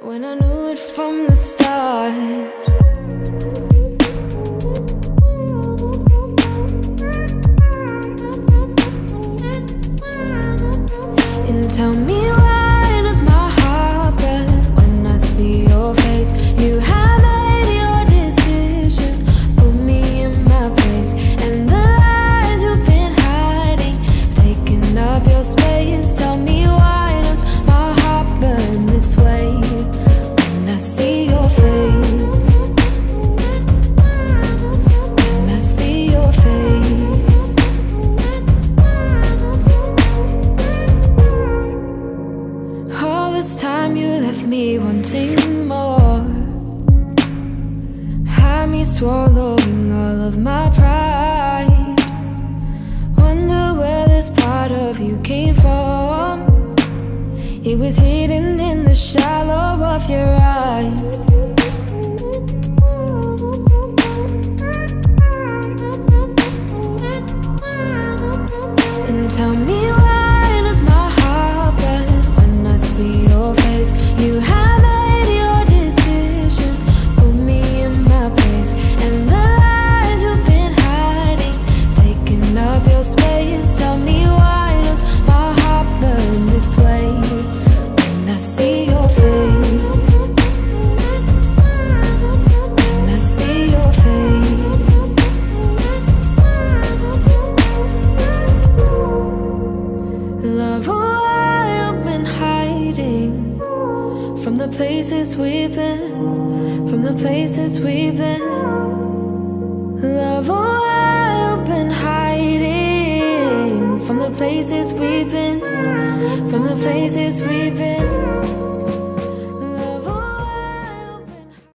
When I knew it from the start. And tell me why wanting more. Had me swallowing all of my pride. Wonder where this part of you came from. It was hidden in the shallow of your eyes. And tell me from the places we've been, from the places we've been. Love, why I've been hiding from the places we've been, from the places we've been.